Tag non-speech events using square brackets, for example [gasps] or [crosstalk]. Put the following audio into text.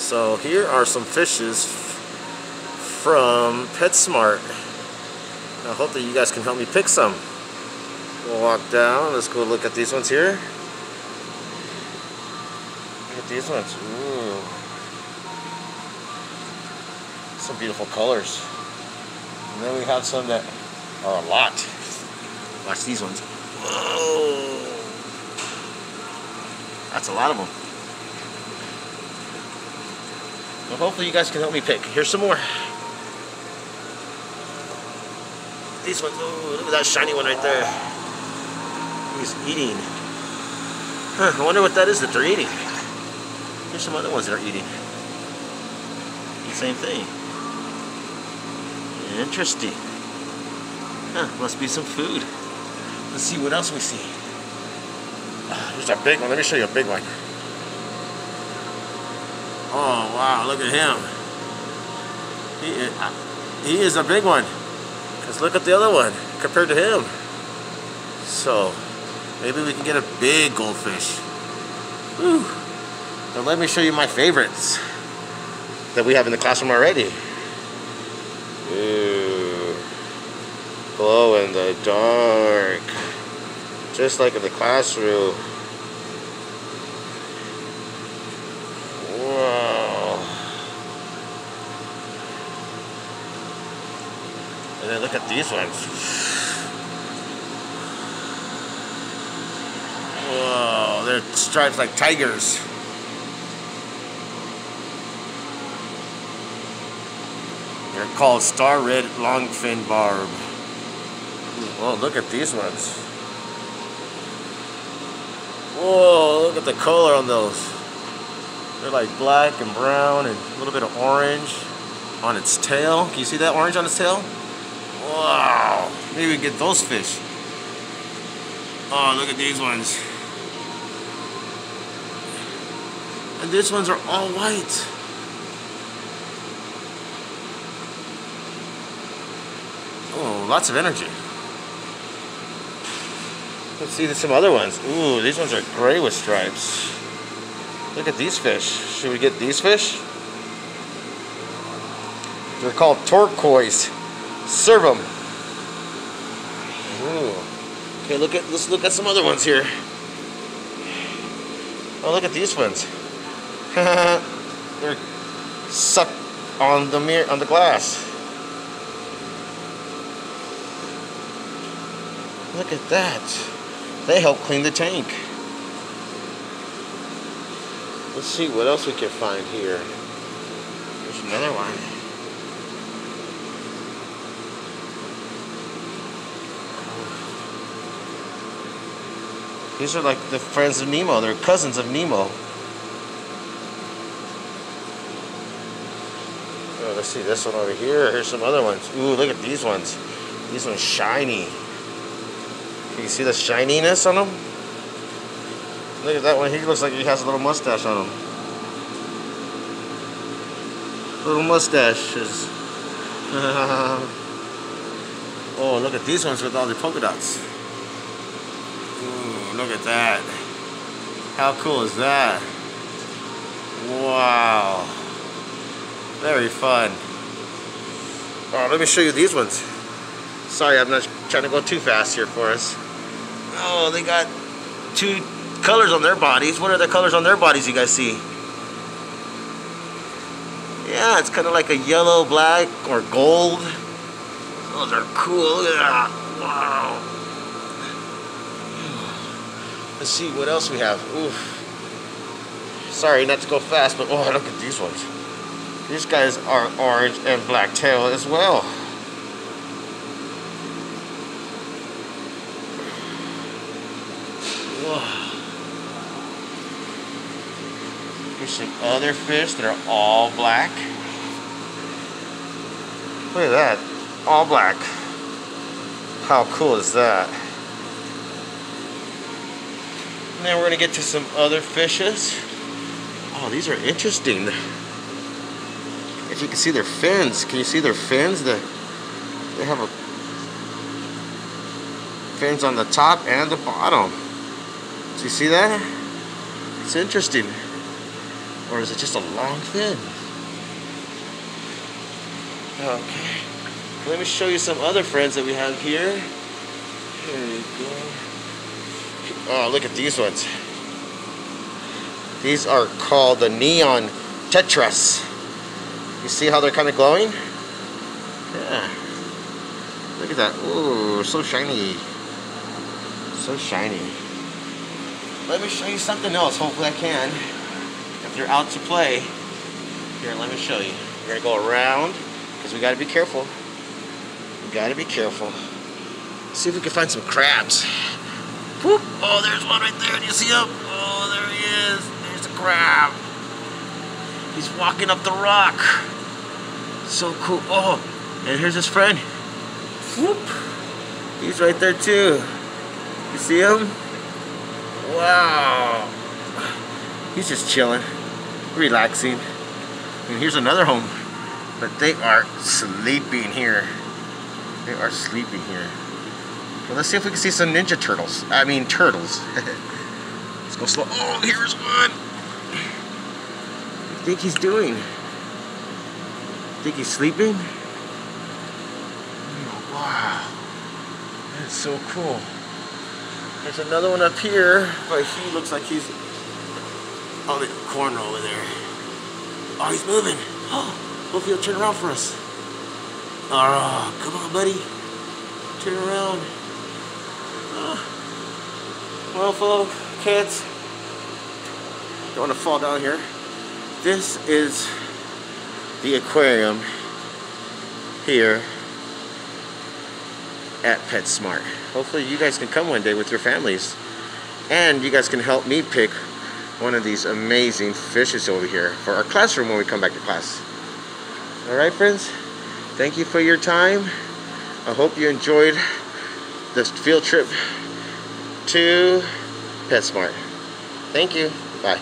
So here are some fishes from PetSmart. I hope that you guys can help me pick some. We'll walk down. Let's go look at these ones here. Look at these ones. Ooh. Some beautiful colors. And then we have some that are a lot. Watch these ones. Whoa. That's a lot of them. Well, hopefully you guys can help me pick. Here's some more. These ones, oh, look at that shiny one right there. He's eating. Huh, I wonder what that is that they're eating. Here's some other ones that are eating. The same thing. Interesting. Huh, must be some food. Let's see what else we see. Ah, Here's a big one. Let me show you a big one. Oh, wow. Look at him. He is, he is a big one. Because look at the other one compared to him. So, maybe we can get a big goldfish. Whew. Now let me show you my favorites that we have in the classroom already. Ooh. Glow in the dark. Just like in the classroom. And then look at these ones. Whoa, they're stripes like tigers. They're called star red longfin barb. Oh, look at these ones. Whoa, look at the color on those. They're like black and brown and a little bit of orange on its tail. Can you see that orange on its tail? Wow. Maybe we get those fish. Oh, look at these ones. And these ones are all white. Oh, lots of energy. Let's see some other ones. Ooh, these ones are gray with stripes. Look at these fish. Should we get these fish? They're called turquoise. Severum. Okay, look at let's look at some other ones here. Oh, look at these ones. [laughs] They're sucked on the mirror on the glass. Look at that. They help clean the tank. Let's see what else we can find here. There's another one. These are like the friends of Nemo. They're cousins of Nemo. Oh, let's see this one over here. Here's some other ones. Ooh, look at these ones. These ones shiny. Can you see the shininess on them? Look at that one. He looks like he has a little mustache on him. Little mustaches. [laughs] oh, look at these ones with all the polka dots. Look at that. How cool is that? Wow. Very fun. Oh, let me show you these ones. Sorry, I'm not trying to go too fast here for us. Oh, they got two colors on their bodies. What are the colors on their bodies you guys see? Yeah, it's kind of like a yellow, black, or gold. Oh, Those are cool. Look at that. Wow. Let's see what else we have. Oof. Sorry, not to go fast, but oh, look at these ones. These guys are orange and black tail as well. Whoa. Here's some other fish that are all black. Look at that. All black. How cool is that? And then we're going to get to some other fishes. Oh, these are interesting. If you can see their fins, can you see their fins? The, they have a fins on the top and the bottom. Do you see that? It's interesting. Or is it just a long fin? Okay. Let me show you some other friends that we have here. Here you go. Oh, look at these ones. These are called the Neon Tetras. You see how they're kind of glowing? Yeah. Look at that. Ooh, so shiny. So shiny. Let me show you something else. Hopefully I can. If you're out to play. Here, let me show you. We're going to go around because we got to be careful. We got to be careful. See if we can find some crabs. Oh, there's one right there. Do you see him? Oh, there he is. There's a crab. He's walking up the rock. So cool. Oh, and here's his friend. Whoop. He's right there too. You see him? Wow. He's just chilling, relaxing. And here's another home. But they are sleeping here. They are sleeping here. Well, let's see if we can see some Ninja Turtles. I mean, turtles. [laughs] let's go slow. Oh, here's one. What do you think he's doing? Think he's sleeping? Oh, wow. That's so cool. There's another one up here, but he looks like he's on the corner over there. Oh, he's moving. [gasps] Oh. Hopefully he'll turn around for us. Oh, come on, buddy. Turn around. [sighs] Well, fellow cats, don't want to fall down here. This is the aquarium here at PetSmart. Hopefully you guys can come one day with your families and you guys can help me pick one of these amazing fishes over here for our classroom when we come back to class. Alright friends, thank you for your time. I hope you enjoyed this field trip to PetSmart. Thank you. Bye.